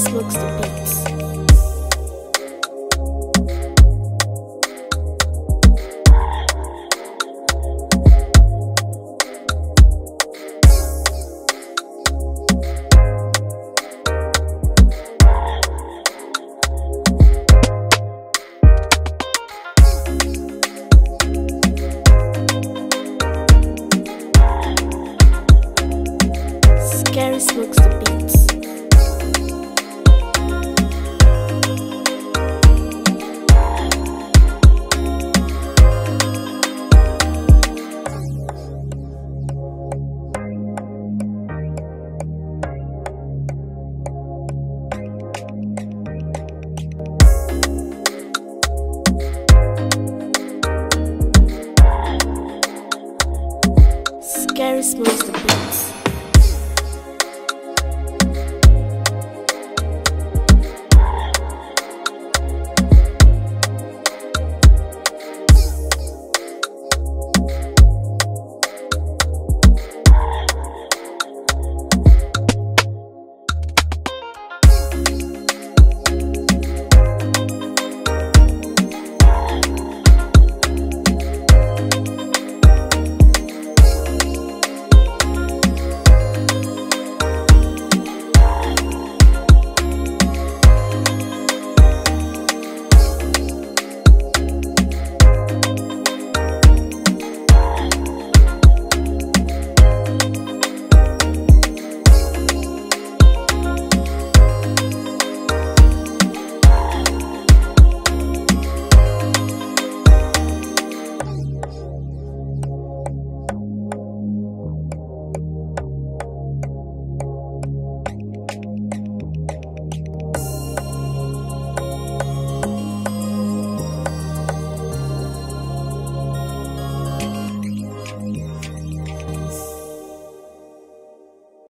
Smokes the Beats. Scary the Beats. scary smooths the beats.